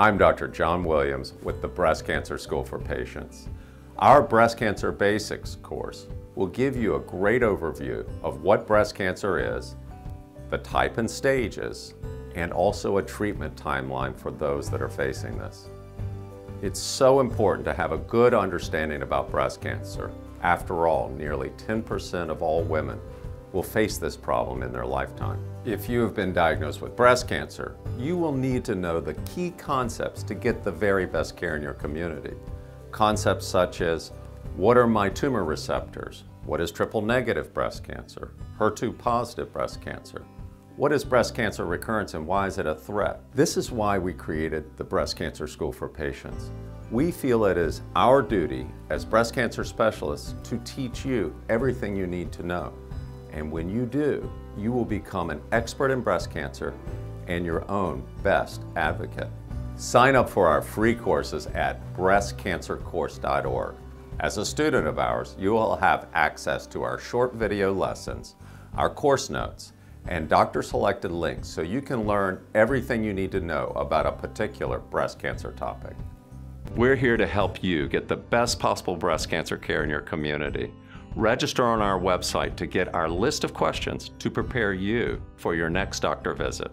I'm Dr. John Williams with the Breast Cancer School for Patients. Our Breast Cancer Basics course will give you a great overview of what breast cancer is, the type and stages, and also a treatment timeline for those that are facing this. It's so important to have a good understanding about breast cancer. After all, nearly 10% of all women will face this problem in their lifetime. If you have been diagnosed with breast cancer, you will need to know the key concepts to get the very best care in your community. Concepts such as, what are my tumor receptors? What is triple negative breast cancer? HER2 positive breast cancer? What is breast cancer recurrence and why is it a threat? This is why we created the Breast Cancer School for Patients. We feel it is our duty as breast cancer specialists to teach you everything you need to know. And when you do, you will become an expert in breast cancer and your own best advocate. Sign up for our free courses at breastcancercourse.org. As a student of ours, you will have access to our short video lessons, our course notes, and doctor-selected links so you can learn everything you need to know about a particular breast cancer topic. We're here to help you get the best possible breast cancer care in your community. Register on our website to get our list of questions to prepare you for your next doctor visit.